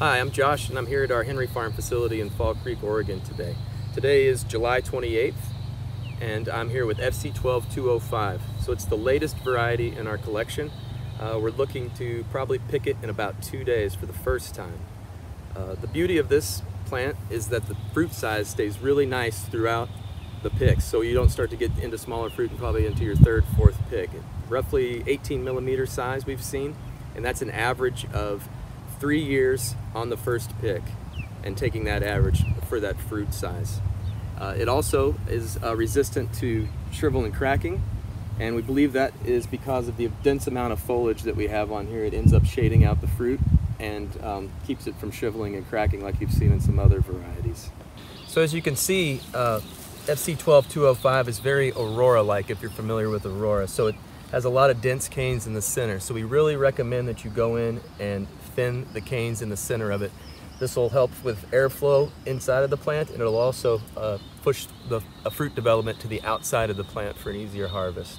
Hi, I'm Josh and I'm here at our Henry Farm facility in Fall Creek, Oregon today. Today is July 28th and I'm here with FC12205. So it's the latest variety in our collection. Uh, we're looking to probably pick it in about two days for the first time. Uh, the beauty of this plant is that the fruit size stays really nice throughout the picks so you don't start to get into smaller fruit and probably into your third, fourth pick. Roughly 18 millimeter size we've seen and that's an average of three years on the first pick and taking that average for that fruit size. Uh, it also is uh, resistant to shrivel and cracking and we believe that is because of the dense amount of foliage that we have on here. It ends up shading out the fruit and um, keeps it from shriveling and cracking like you've seen in some other varieties. So as you can see, uh, FC12205 is very Aurora-like if you're familiar with Aurora. So it has a lot of dense canes in the center. So we really recommend that you go in and thin the canes in the center of it. This will help with airflow inside of the plant and it'll also uh, push the fruit development to the outside of the plant for an easier harvest.